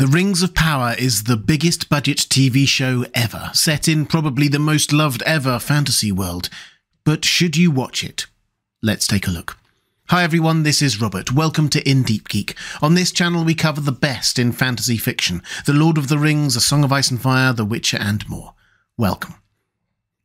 The Rings of Power is the biggest budget TV show ever, set in probably the most loved ever fantasy world. But should you watch it? Let's take a look. Hi everyone, this is Robert. Welcome to In Deep Geek. On this channel, we cover the best in fantasy fiction The Lord of the Rings, A Song of Ice and Fire, The Witcher, and more. Welcome.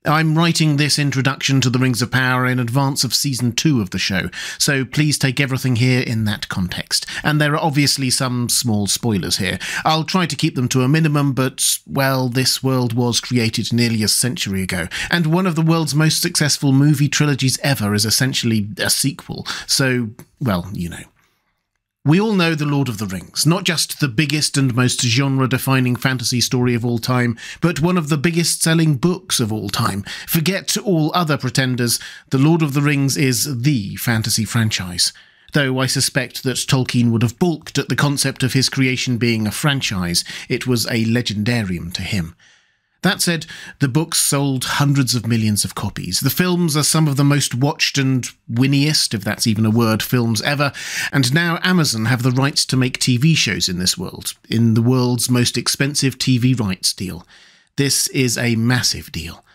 I'm writing this introduction to The Rings of Power in advance of season two of the show, so please take everything here in that context. And there are obviously some small spoilers here. I'll try to keep them to a minimum, but, well, this world was created nearly a century ago, and one of the world's most successful movie trilogies ever is essentially a sequel, so, well, you know. We all know The Lord of the Rings, not just the biggest and most genre defining fantasy story of all time, but one of the biggest selling books of all time. Forget all other pretenders, The Lord of the Rings is the fantasy franchise. Though I suspect that Tolkien would have balked at the concept of his creation being a franchise, it was a legendarium to him. That said, the books sold hundreds of millions of copies. The films are some of the most watched and winniest, if that's even a word, films ever, and now Amazon have the rights to make TV shows in this world, in the world's most expensive TV rights deal. This is a massive deal.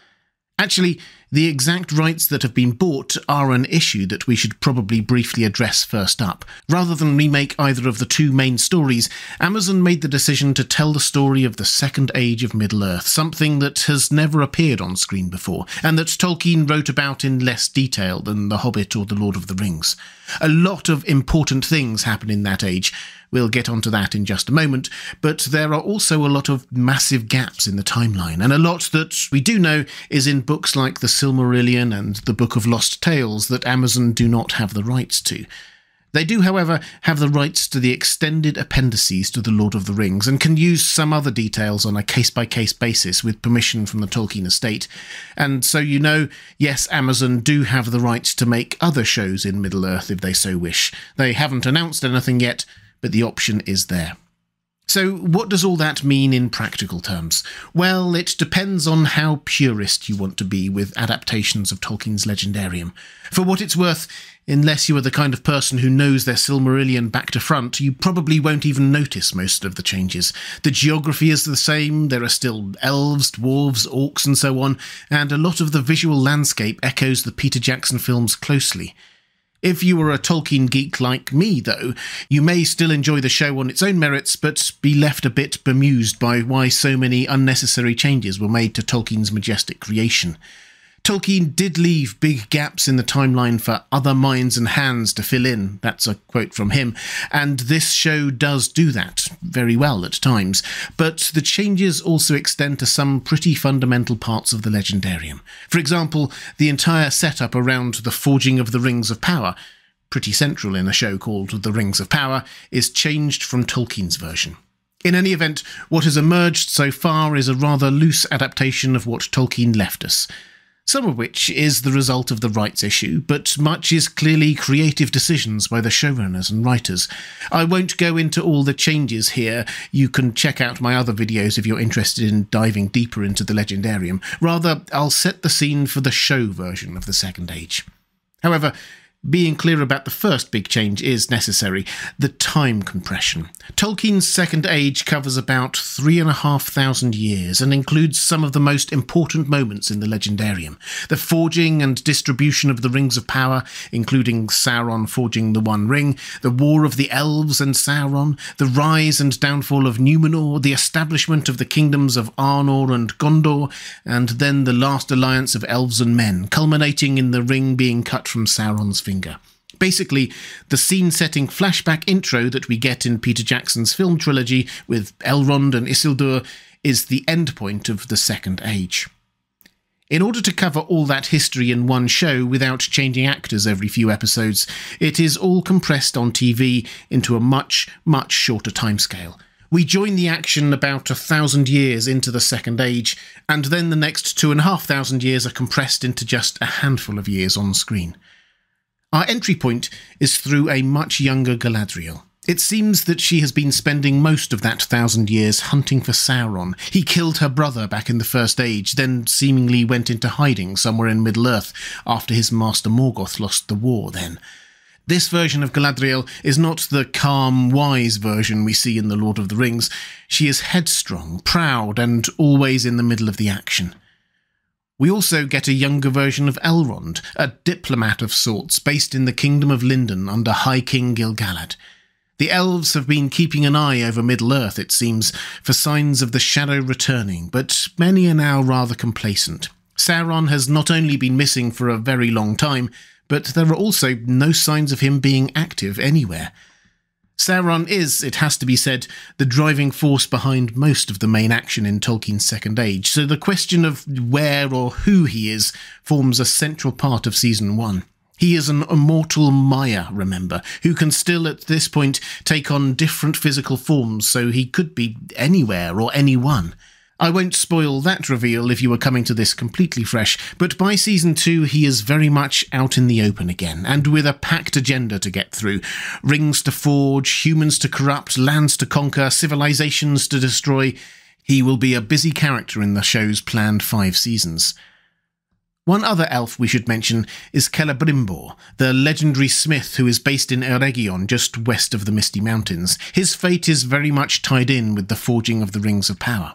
Actually, the exact rights that have been bought are an issue that we should probably briefly address first up. Rather than remake either of the two main stories, Amazon made the decision to tell the story of the Second Age of Middle-earth, something that has never appeared on screen before, and that Tolkien wrote about in less detail than The Hobbit or The Lord of the Rings. A lot of important things happen in that age, We'll get onto that in just a moment, but there are also a lot of massive gaps in the timeline, and a lot that we do know is in books like The Silmarillion and The Book of Lost Tales that Amazon do not have the rights to. They do, however, have the rights to the extended appendices to The Lord of the Rings and can use some other details on a case by case basis with permission from the Tolkien estate. And so you know, yes, Amazon do have the rights to make other shows in Middle Earth if they so wish. They haven't announced anything yet, but the option is there. So, what does all that mean in practical terms? Well, it depends on how purist you want to be with adaptations of Tolkien's Legendarium. For what it's worth, unless you are the kind of person who knows their Silmarillion back to front, you probably won't even notice most of the changes. The geography is the same, there are still elves, dwarves, orcs, and so on, and a lot of the visual landscape echoes the Peter Jackson films closely. If you are a Tolkien geek like me, though, you may still enjoy the show on its own merits, but be left a bit bemused by why so many unnecessary changes were made to Tolkien's majestic creation. Tolkien did leave big gaps in the timeline for other minds and hands to fill in. That's a quote from him. And this show does do that very well at times. But the changes also extend to some pretty fundamental parts of the Legendarium. For example, the entire setup around the forging of the Rings of Power, pretty central in a show called The Rings of Power, is changed from Tolkien's version. In any event, what has emerged so far is a rather loose adaptation of what Tolkien left us some of which is the result of the rights issue, but much is clearly creative decisions by the showrunners and writers. I won't go into all the changes here, you can check out my other videos if you're interested in diving deeper into the Legendarium. Rather, I'll set the scene for the show version of the Second Age. However, being clear about the first big change is necessary the time compression. Tolkien's Second Age covers about three and a half thousand years and includes some of the most important moments in the Legendarium. The forging and distribution of the Rings of Power, including Sauron forging the One Ring, the War of the Elves and Sauron, the rise and downfall of Numenor, the establishment of the kingdoms of Arnor and Gondor, and then the last alliance of elves and men, culminating in the ring being cut from Sauron's finger. Basically, the scene setting flashback intro that we get in Peter Jackson's film trilogy with Elrond and Isildur is the endpoint of the Second Age. In order to cover all that history in one show without changing actors every few episodes, it is all compressed on TV into a much, much shorter timescale. We join the action about a thousand years into the Second Age, and then the next two and a half thousand years are compressed into just a handful of years on screen. Our entry point is through a much younger Galadriel. It seems that she has been spending most of that thousand years hunting for Sauron. He killed her brother back in the First Age, then seemingly went into hiding somewhere in Middle-earth after his master Morgoth lost the war then. This version of Galadriel is not the calm, wise version we see in The Lord of the Rings. She is headstrong, proud, and always in the middle of the action. We also get a younger version of Elrond, a diplomat of sorts based in the Kingdom of Lindon under High King Gil-galad. The elves have been keeping an eye over Middle Earth, it seems, for signs of the shadow returning, but many are now rather complacent. Sauron has not only been missing for a very long time, but there are also no signs of him being active anywhere. Sauron is, it has to be said, the driving force behind most of the main action in Tolkien's Second Age, so the question of where or who he is forms a central part of Season 1. He is an immortal Maia, remember, who can still at this point take on different physical forms, so he could be anywhere or anyone. I won't spoil that reveal if you are coming to this completely fresh, but by season two, he is very much out in the open again, and with a packed agenda to get through rings to forge, humans to corrupt, lands to conquer, civilizations to destroy. He will be a busy character in the show's planned five seasons. One other elf we should mention is Celebrimbor, the legendary smith who is based in Eregion, just west of the Misty Mountains. His fate is very much tied in with the forging of the Rings of Power.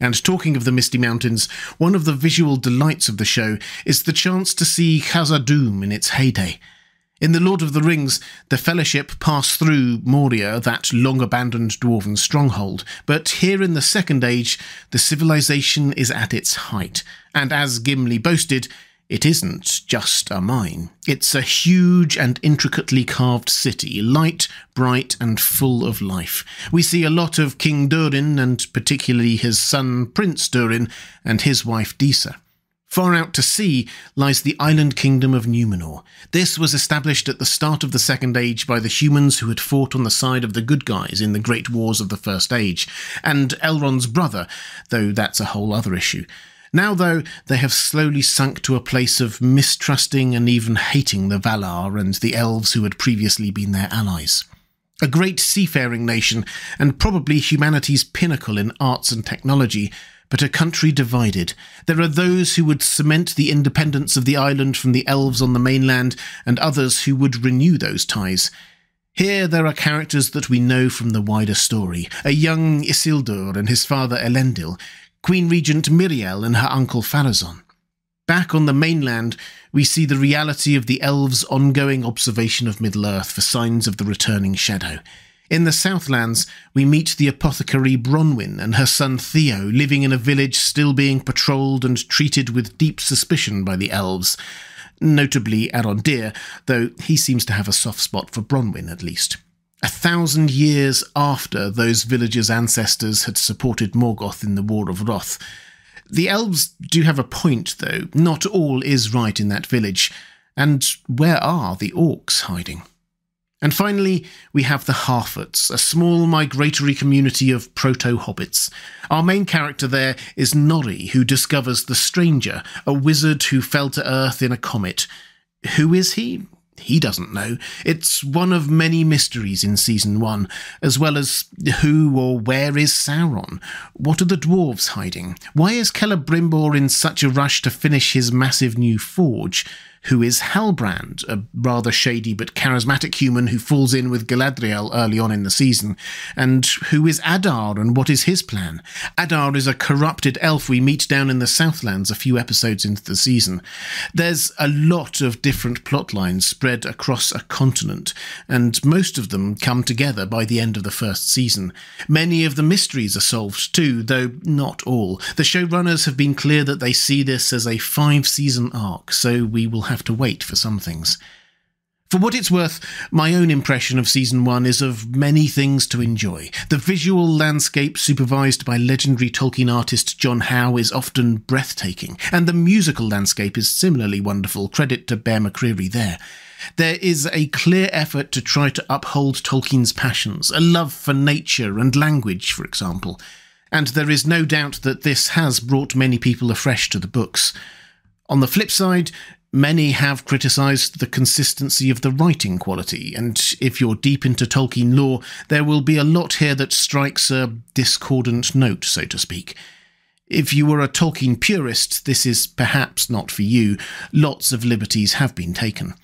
And talking of the Misty Mountains, one of the visual delights of the show is the chance to see Khazad-dûm in its heyday. In The Lord of the Rings, the Fellowship pass through Moria, that long abandoned dwarven stronghold, but here in the Second Age, the civilization is at its height, and as Gimli boasted, it isn't just a mine. It's a huge and intricately carved city, light, bright, and full of life. We see a lot of King Durin, and particularly his son Prince Durin, and his wife Disa. Far out to sea lies the island kingdom of Numenor. This was established at the start of the Second Age by the humans who had fought on the side of the good guys in the Great Wars of the First Age, and Elrond's brother, though that's a whole other issue. Now, though, they have slowly sunk to a place of mistrusting and even hating the Valar and the elves who had previously been their allies. A great seafaring nation, and probably humanity's pinnacle in arts and technology, but a country divided. There are those who would cement the independence of the island from the elves on the mainland, and others who would renew those ties. Here there are characters that we know from the wider story. A young Isildur and his father Elendil, Queen Regent Míriel and her uncle Pharazôn. Back on the mainland, we see the reality of the elves' ongoing observation of Middle-earth for signs of the returning shadow. In the Southlands, we meet the apothecary Bronwyn and her son Theo living in a village still being patrolled and treated with deep suspicion by the elves, notably Arondir, though he seems to have a soft spot for Bronwyn at least. A thousand years after those villagers' ancestors had supported Morgoth in the War of Wrath. The elves do have a point, though. Not all is right in that village. And where are the orcs hiding? And finally, we have the Harfoots, a small migratory community of proto-hobbits. Our main character there is Nori, who discovers the Stranger, a wizard who fell to Earth in a comet. Who is he? He doesn't know. It's one of many mysteries in season one, as well as who or where is Sauron? What are the dwarves hiding? Why is Celebrimbor in such a rush to finish his massive new forge? Who is Halbrand, a rather shady but charismatic human who falls in with Galadriel early on in the season, and who is Adar and what is his plan? Adar is a corrupted elf we meet down in the Southlands a few episodes into the season. There's a lot of different plot lines spread across a continent, and most of them come together by the end of the first season. Many of the mysteries are solved too, though not all. The showrunners have been clear that they see this as a five season arc, so we will have to wait for some things. For what it's worth, my own impression of season one is of many things to enjoy. The visual landscape supervised by legendary Tolkien artist John Howe is often breathtaking, and the musical landscape is similarly wonderful. Credit to Bear McCreary there. There is a clear effort to try to uphold Tolkien's passions, a love for nature and language, for example. And there is no doubt that this has brought many people afresh to the books. On the flip side, Many have criticised the consistency of the writing quality, and if you're deep into Tolkien lore, there will be a lot here that strikes a discordant note, so to speak. If you were a Tolkien purist, this is perhaps not for you. Lots of liberties have been taken.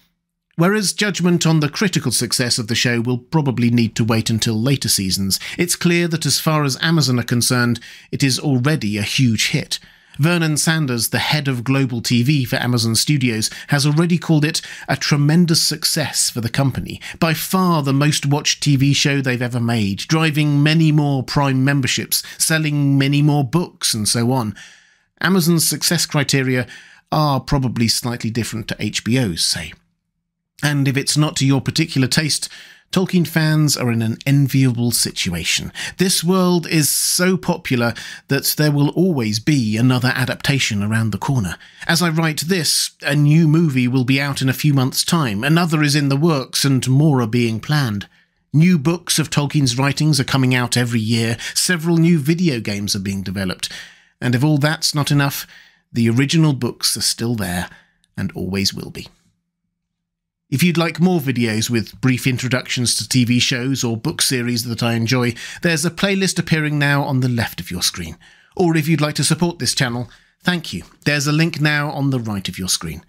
Whereas judgment on the critical success of the show will probably need to wait until later seasons, it's clear that as far as Amazon are concerned, it is already a huge hit. Vernon Sanders, the head of global TV for Amazon Studios, has already called it a tremendous success for the company, by far the most watched TV show they've ever made, driving many more Prime memberships, selling many more books, and so on. Amazon's success criteria are probably slightly different to HBO's, say. And if it's not to your particular taste, Tolkien fans are in an enviable situation. This world is so popular that there will always be another adaptation around the corner. As I write this, a new movie will be out in a few months' time, another is in the works, and more are being planned. New books of Tolkien's writings are coming out every year, several new video games are being developed, and if all that's not enough, the original books are still there and always will be. If you'd like more videos with brief introductions to TV shows or book series that I enjoy, there's a playlist appearing now on the left of your screen. Or if you'd like to support this channel, thank you. There's a link now on the right of your screen.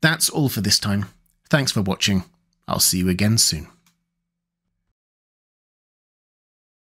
That's all for this time. Thanks for watching. I'll see you again soon.